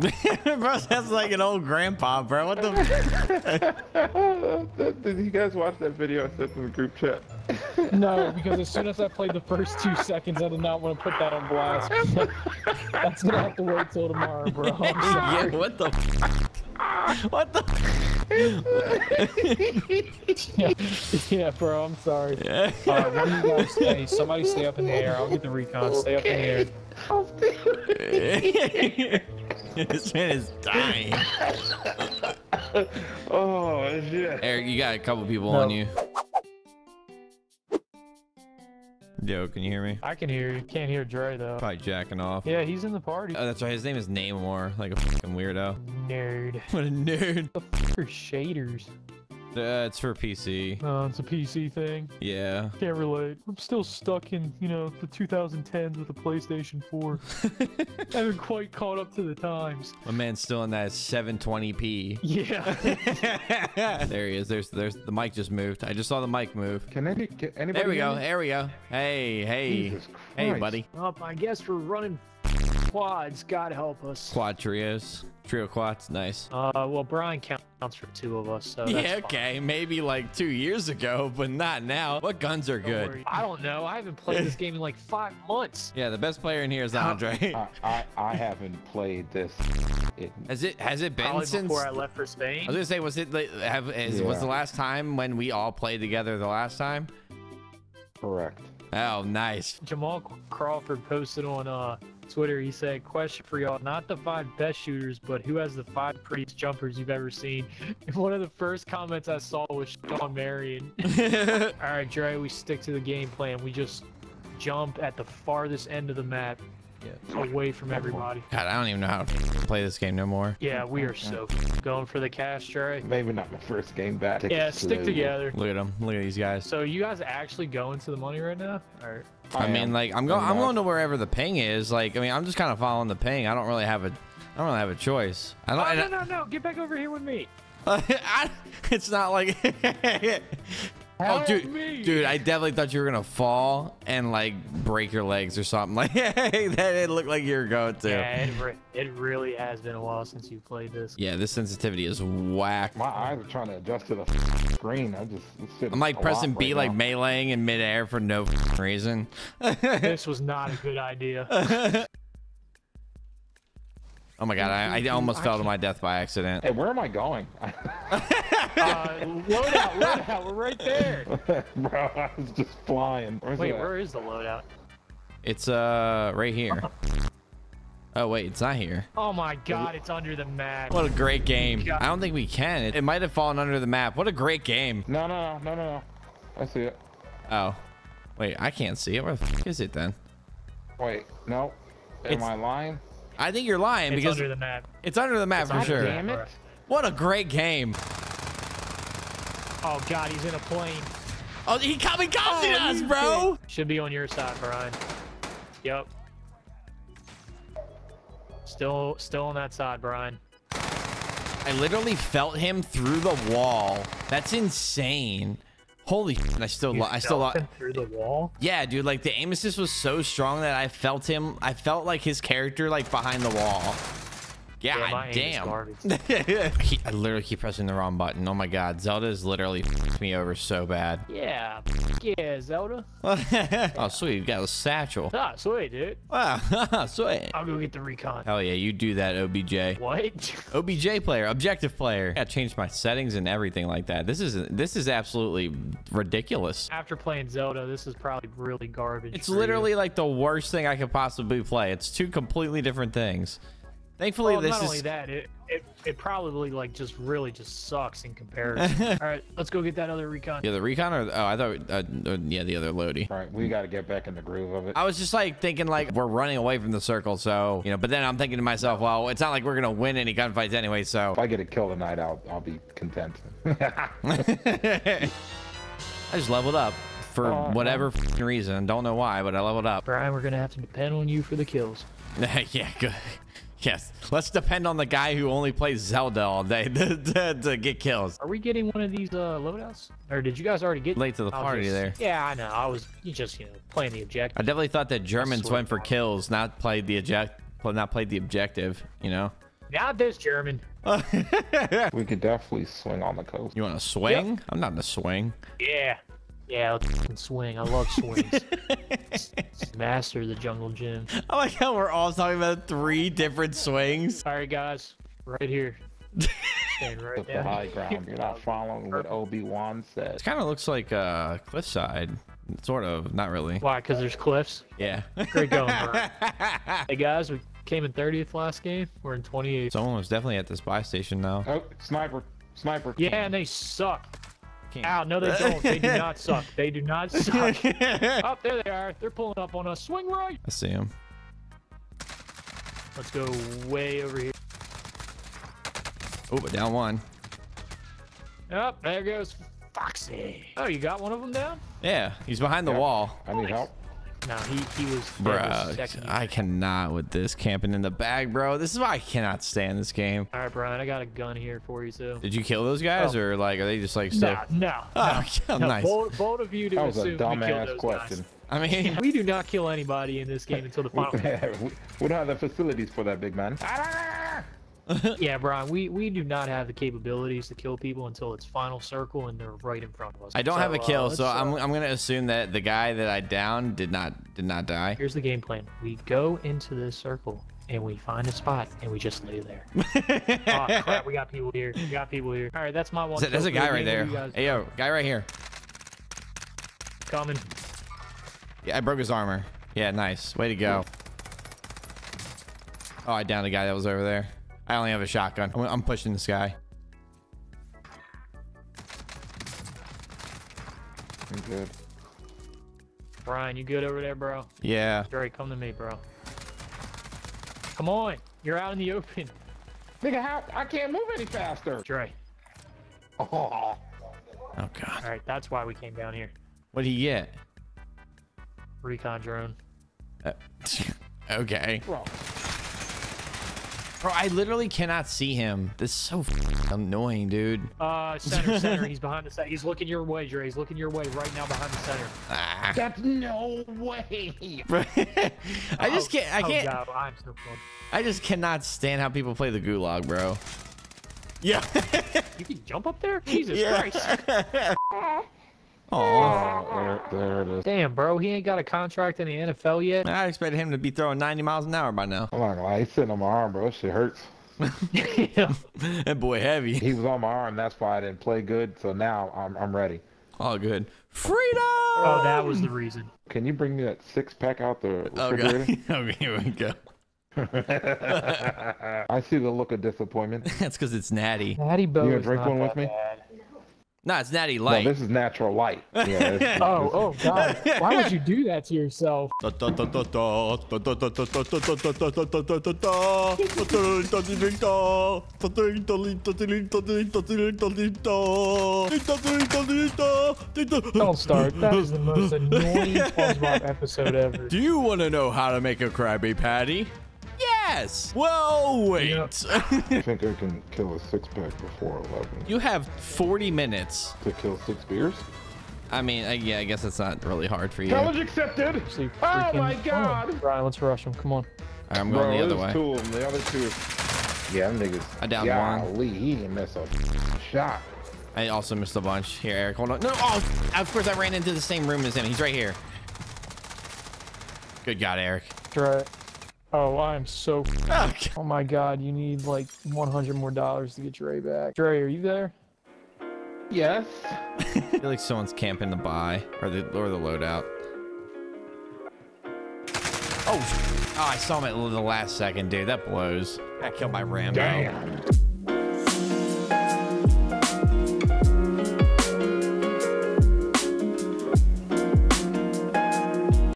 bro, that's like an old grandpa, bro. What the? Did you guys watch that video I sent in the group chat? No, because as soon as I played the first two seconds, I did not want to put that on blast. That's gonna have to wait till tomorrow, bro. I'm yeah, what the? What the? Yeah, yeah, bro. I'm sorry. Uh, one of you guys stay. Somebody stay up in the air. I'll get the recon. Stay up in the air. this man is dying. Oh shit. Eric, you got a couple people No. on you. Yo, can you hear me? I can hear you. Can't hear Dre though. Probably jacking off. Yeah, he's in the party. Oh, that's right. His name is Namor, like a fucking weirdo. Nerd. What a nerd. The f are shaders? Uh, it's for PC. Oh, it's a PC thing. Yeah. Can't relate. I'm still stuck in, you know, the 2010s with the PlayStation 4. I Haven't quite caught up to the times. My man's still in that 720p. Yeah. there he is. There's, there's the mic just moved. I just saw the mic move. Can any, can anybody? There we go. me? There we go. Hey, hey, Jesus hey, buddy. Up, I guess we're running quads. God help us. Quad trios, trio quads. Nice. Uh, well, Brian counts for two of us, so that's yeah, fine. okay. Maybe like two years ago, but not now. What guns are Don't good? worry. I don't know. I haven't played this game in like five months. Yeah, the best player in here is Andre. I, I I haven't played this. It, Has it has it been Probably since? before I left for Spain. I was gonna say, was it like, have is, was the last time when we all played together? The last time? correct. Oh, nice. Jamal Crawford posted on uh, Twitter. He said, "Question for y'all: Not the five best shooters, but who has the five prettiest jumpers you've ever seen?" And one of the first comments I saw was Shawn Marion. All right, Dre, we stick to the game plan. We just jump at the farthest end of the map, away from everybody. God, I don't even know how to play this game no more. Yeah, we are so going for the cash, Dre. Maybe not my first game back. Yeah, stick the- together. Look at them. Look at these guys. So you guys actually going to the money right now? Or I, mean, am. like I'm going. I'm going to wherever the ping is. Like, I mean, I'm just kind of following the ping. I don't really have a. I don't really have a choice. I don't. oh, no, no, no! Get back over here with me. I, it's not like. oh, Help dude, me. dude, I definitely thought you were gonna fall and like break your legs or something. Like that, it looked like you were going to. Yeah, it, re- it really has been a while since you played this. Yeah, this sensitivity is whack. My eyes are trying to adjust to the screen. I just. it's sitting I'm like pressing B, right like now. meleeing in midair for no reason. This was not a good idea. Oh my god, I, I almost fell to my death by accident. Hey, where am I going? Uh, loadout, loadout, we're right there. Bro, I was just flying. Where's Wait, it at? where is the loadout? It's uh right here. Oh wait, it's not here. Oh my god, it's under the map. What a great game. God. I don't think we can. It, it might have fallen under the map. What a great game. No, no, no, no, no, no. I see it. Oh. Wait, I can't see it. Where the f is it then? Wait, no. Am It's- I lying? I think you're lying It's because under the map. it's under the map for sure. Damn it. What a great game. Oh god, he's in a plane. Oh, he kamikazed Oh, us, you bro. Should be on your side, Brian. Yep. Still, still on that side, Brian. I literally felt him through the wall. That's insane. Holy shit, I still, I still, lo- through the wall. yeah, dude. Like the aim assist was so strong that I felt him. I felt like his character like behind the wall. Yeah, God my aim is damn. He- I literally keep pressing the wrong button. Oh my god, Zelda is literally me over so bad. Yeah, yeah, Zelda. oh sweet, you got a satchel. Ah, sweet, dude. Wow, sweet. I'll go get the recon. Hell yeah, you do that, OBJ. What? OBJ player, objective player. I changed my settings and everything like that. This is this is absolutely ridiculous. After playing Zelda, this is probably really garbage. It's for you. literally like the worst thing I could possibly play. It's two completely different things. Thankfully, Well, this not is only that, it, it it probably like just really just sucks in comparison. All right, let's go get that other recon. yeah the recon or oh I thought uh, uh, yeah the other Lodi. All right, we got to get back in the groove of it. I was just like thinking like we're running away from the circle, so you know. But then I'm thinking to myself, well, it's not like we're gonna win any gunfights anyway, so If I get a kill tonight, I'll I'll be content. I just leveled up for Uh-huh. whatever f***ing reason. Don't know why, but I leveled up. Brian, we're gonna have to depend on you for the kills. yeah, good. Yes, let's depend on the guy who only plays Zelda all day to, to, to get kills. Are we getting one of these uh, loadouts, or did you guys already get Late to the party just- there. Yeah, I know. I was just you know playing the objective. I definitely thought that Germans went for kills, not played the object, not played the objective. You know. Not this German. We could definitely swing on the coast. you want to swing? I'm not in a swing. Yeah. Yeah, let's swing. I love swings. Master the jungle gym. I like how we're all talking about three different swings. All right, guys. Right here. Stand right the high ground. You're not following what Obi Wan said. It kind of looks like uh, cliffside. Sort of, not really. Why? Because there's cliffs. Yeah. Great going, bro. hey, guys. We came in 30th last game. We're in 28th. Someone was definitely at this buy station now. Oh, sniper, sniper. Yeah, and they suck. King. Ow, no, they don't. They do not suck. They do not suck. oh, there they are. They're pulling up on us. Swing right. I see him. Let's go way over here. Oh, but down one. Up, there goes Foxy. Oh, you got one of them down? Yeah, he's behind the Yeah. wall. I need help. No, he he was. Bro. I cannot with this camping in the bag, bro. This is why I cannot stand this game. All right, Brian. I got a gun here for you too. Did you kill those guys, oh. or like, are they just like still? No, no, Oh, no. yeah, no. nice. Bold, bold of you to That was a assume we dumbass question. guys. I mean, We do not kill anybody in this game until the final. we we don't have the facilities for that, big man. yeah, Brian. We we do not have the capabilities to kill people until it's final circle and they're right in front of us. I don't So, have a uh, kill, let's, so I'm uh, I'm gonna assume that the guy that I downed did not did not die. Here's the game plan. We go into this circle and we find a spot and we just lay there. oh crap, we got people here. We got people here. All right, that's my one. There's a- There's a guy right there. What do you guys Hey yo, guy right here. coming. Yeah, I broke his armor. Yeah, nice. Way to go. Oh, I downed a guy that was over there. I only have a shotgun. I'm, I'm pushing this guy. I'm good. Brian, you good over there, bro? Yeah. Dre, come to me, bro. Come on, you're out in the open. Nigga, how I can't move any faster. Dre. Oh, Oh god. All right, that's why we came down here. What did he get? Recon drone. Uh, okay. bro. Bro, I literally cannot see him. This is so annoying, dude. Uh, center, center. He's behind the center. He's looking your way, Dre. He's looking your way right now behind the center. Ah. That's no way. I just Oh, can't. I oh, can't. Oh, God, I'm so close. I just cannot stand how people play the gulag, bro. Yeah. You can jump up there? Jesus yeah. Christ. Aw. Oh, there, there it is. Damn, bro. He ain't got a contract in the NFL yet. I expected him to be throwing 90 miles an hour by now. I'm not gonna lie, he's sitting on my arm, bro. That shit hurts. yeah. That boy heavy. He was on my arm, that's why I didn't play good. So now I'm I'm ready. All good. Freedom. Oh, that was the reason. Can you bring me that six pack out the Oh refrigerator? god. okay, oh, here we go. I see the look of disappointment. That's because it's natty. Natty Boh You gonna drink one with that me? Bad. No, it's natty No, light. this is natural light. Yeah. Oh, oh, God. Why would you do that to yourself? Don't start. That is the most annoying SpongeBob episode ever. Do you want to know how to make a Krabby Patty? Yes. Well, wait. Yeah. I think I can kill a six pack before 11. you have 40 minutes. To kill six beers? I mean, uh, yeah, I guess it's not really hard for you. Challenge accepted! Actually, Oh my Come on, god! Brian, let's rush him. Come on. I'm going the other way. two of them. The other two. Yeah, them niggas. I downed one. Golly, he didn't miss a shot. I also missed a bunch. Here, Eric, hold on. No, oh, of course I ran into the same room as him. He's right here. Good God, Eric. Dre. Oh, I'm so. Okay. Oh my God, you need like 100 more dollars to get Dre back. Dre, are you there? Yes. I feel like someone's camping the buy or the or the loadout. Oh, oh, I saw him at the last second, dude. That blows. Got killed my Rambo. Damn.